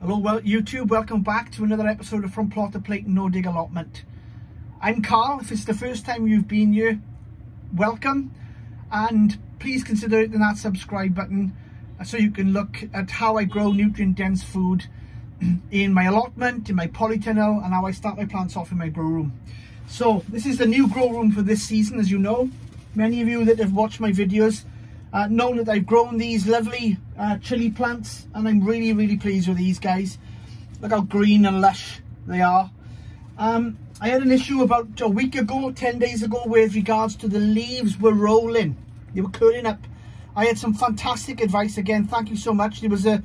Hello well, YouTube, welcome back to another episode of From Plot to Plate No Dig Allotment. I'm Carl, if it's the first time you've been here, welcome and please consider hitting that subscribe button uh, so you can look at how I grow nutrient dense food in my allotment, in my polytunnel and how I start my plants off in my grow room. So this is the new grow room for this season as you know. Many of you that have watched my videos uh, known that I've grown these lovely uh, chili plants and I'm really really pleased with these guys. Look how green and lush they are. Um, I had an issue about a week ago 10 days ago with regards to the leaves were rolling. They were curling up. I had some fantastic advice again. Thank you so much. There was a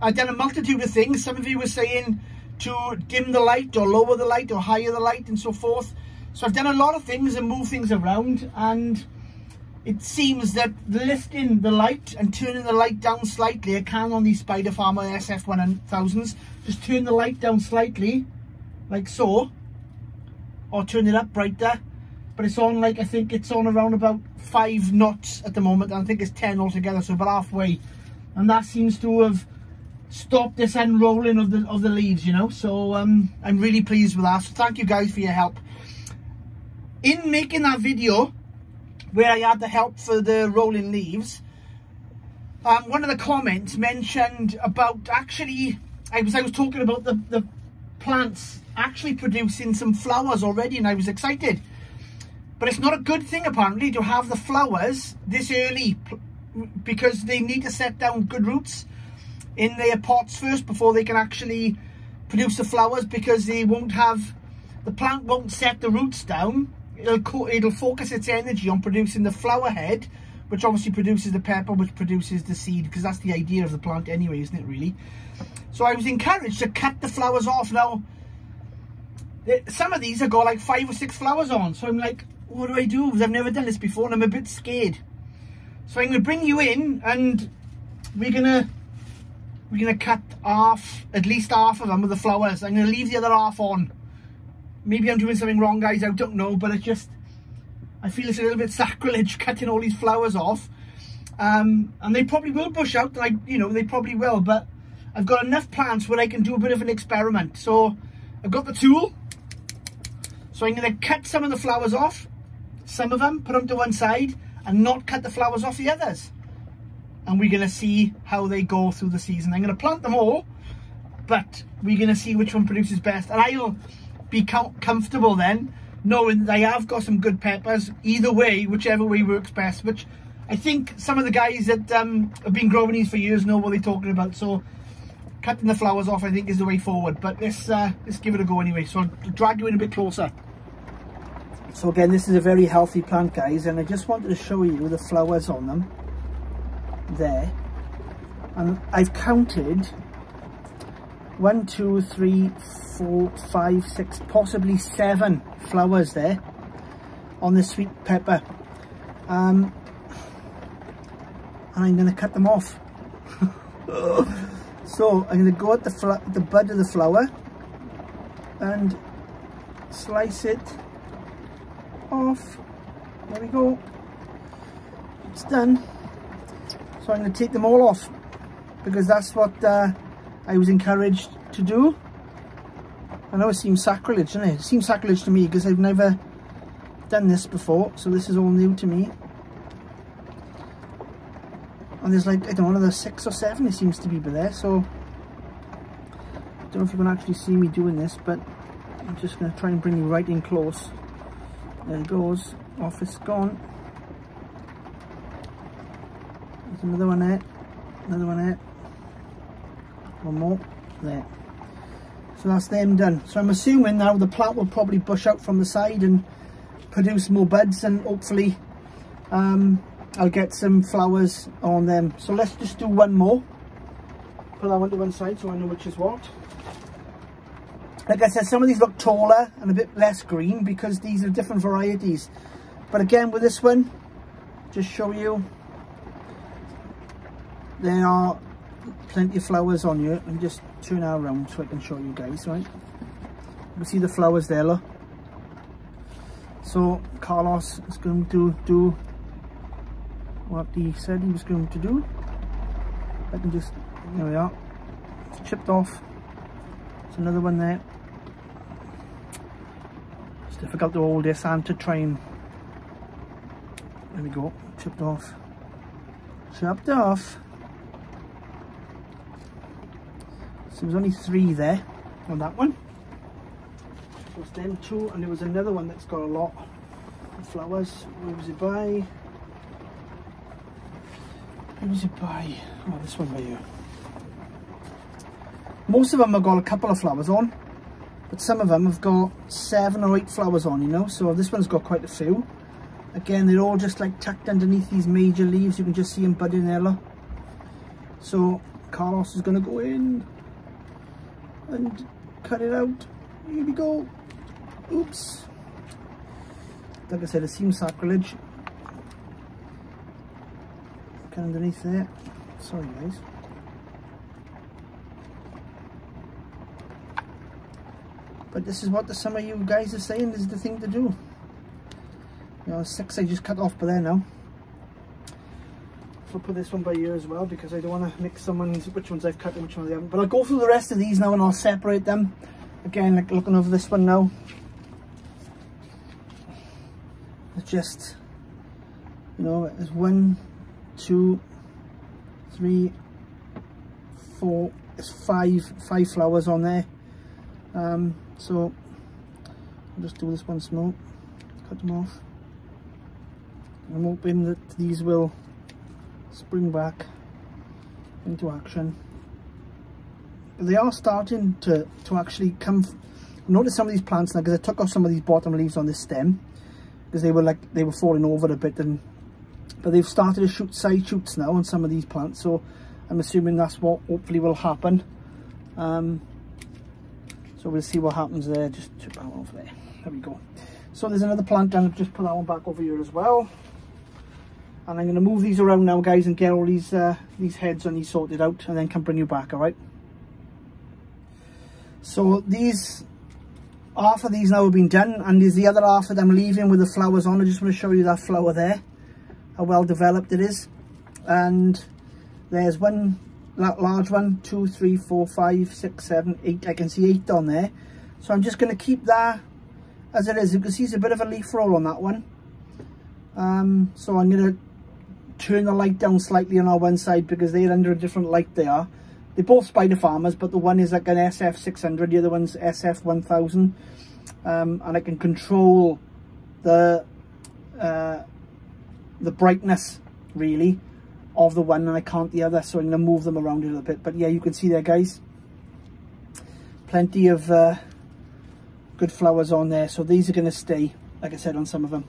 I've done a multitude of things. Some of you were saying to dim the light or lower the light or higher the light and so forth. So I've done a lot of things and moved things around and it seems that lifting the light and turning the light down slightly, I can on these Spider Farmer SF1000s, just turn the light down slightly, like so, or turn it up brighter, but it's on like, I think it's on around about five knots at the moment, and I think it's 10 altogether, so about halfway, and that seems to have stopped this unrolling of the of the leaves, you know, so um, I'm really pleased with that, so thank you guys for your help. In making that video, where I had the help for the rolling leaves, um, one of the comments mentioned about actually, I was I was talking about the, the plants actually producing some flowers already and I was excited. But it's not a good thing apparently to have the flowers this early because they need to set down good roots in their pots first before they can actually produce the flowers because they won't have, the plant won't set the roots down it'll it'll focus its energy on producing the flower head which obviously produces the pepper which produces the seed because that's the idea of the plant anyway isn't it really? So I was encouraged to cut the flowers off. Now eh, some of these have got like five or six flowers on. So I'm like what do I do? Because I've never done this before and I'm a bit scared. So I'm going to bring you in and we're gonna we're gonna cut off at least half of them with the flowers. I'm going to leave the other half on maybe I'm doing something wrong guys I don't know but it's just I feel it's a little bit sacrilege cutting all these flowers off. Um, and they probably will bush out like you know they probably will but I've got enough plants where I can do a bit of an experiment. So I've got the tool. So I'm going to cut some of the flowers off some of them put them to one side and not cut the flowers off the others. And we're going to see how they go through the season. I'm going to plant them all but we're going to see which one produces best. And I'll be comfortable then knowing that I have got some good peppers either way whichever way works best which I think some of the guys that um, have been growing these for years know what they're talking about so cutting the flowers off I think is the way forward but let's uh, let's give it a go anyway so I'll drag you in a bit closer. So again this is a very healthy plant guys and I just wanted to show you the flowers on them. There. And I've counted one two three four five six possibly seven flowers there on the sweet pepper. Um, and I'm going to cut them off. So I'm going to go at the, the bud of the flower and slice it off. There we go. It's done. So I'm going to take them all off because that's what uh, I was encouraged to do. I know it seems sacrilege, doesn't it? It seems sacrilege to me because I've never done this before, so this is all new to me. And there's like, I don't know, another six or seven it seems to be by there, so I don't know if you can actually see me doing this, but I'm just going to try and bring you right in close. There it goes, off it's gone. There's another one there, another one there one more there so that's them done. So i'm assuming now the plant will probably bush out from the side and produce more buds and hopefully um, i'll get some flowers on them. So let's just do one more. Put that one to one side so i know which is what. Like i said some of these look taller and a bit less green because these are different varieties. But again with this one just show you they are plenty of flowers on you and just turn her around so I can show you guys right you see the flowers there look so Carlos is going to do what he said he was going to do I can just there we are chipped off. There's another one there. It's difficult to hold this and to try and there we go, chipped off. Chopped off. So there's only three there on that one. So them two, and there was another one that's got a lot of flowers. Where was it by? Where was it by? Oh, this one by you. Most of them have got a couple of flowers on, but some of them have got seven or eight flowers on, you know, so this one's got quite a few. Again, they're all just like tucked underneath these major leaves. You can just see them budding there. So, Carlos is going to go in and cut it out. Here we go. Oops. Like I said, it seems sacrilege. Cut underneath there. Sorry, guys. But this is what the, some of you guys are saying is the thing to do. You know, six I just cut off by there now. I'll put this one by here as well because I don't want to mix someone's which ones I've cut and which ones I haven't. But I'll go through the rest of these now and I'll separate them. Again, like looking over this one now. It's just, you know, there's one, two, three, four, it's five, five flowers on there. Um, so I'll just do this once more, cut them off. I'm hoping that these will spring back into action. They are starting to, to actually come, notice some of these plants now because I took off some of these bottom leaves on this stem because they were like, they were falling over a bit and but they've started to shoot side shoots now on some of these plants so I'm assuming that's what hopefully will happen. Um, so we'll see what happens there, just that off there. There we go. So there's another plant and I've just put that one back over here as well and I'm going to move these around now guys and get all these uh, these heads on these sorted out and then come bring you back alright? So these half of these now have been done and there's the other half that I'm leaving with the flowers on? I just want to show you that flower there how well developed it is. And there's one large one two three four five six seven eight I can see eight on there. So I'm just going to keep that as it is. You can see it's a bit of a leaf roll on that one. Um, so I'm going to turn the light down slightly on our one side because they're under a different light they are. They're both Spider Farmers, but the one is like an SF600, the other one's SF1000. Um, and I can control the uh, the brightness, really, of the one, and I can't the other, so I'm going to move them around a little bit. But yeah, you can see there, guys. Plenty of uh, good flowers on there, so these are going to stay, like I said, on some of them.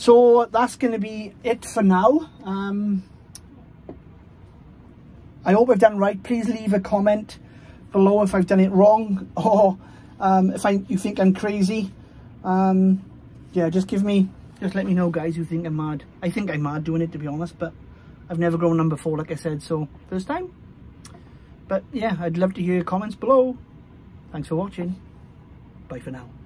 So that's going to be it for now. Um, I hope I've done right. Please leave a comment below if I've done it wrong or um, if I, you think I'm crazy. Um, yeah, just give me, just let me know guys who think I'm mad. I think I'm mad doing it to be honest, but I've never grown them before like I said, so first time. But yeah, I'd love to hear your comments below. Thanks for watching. Bye for now.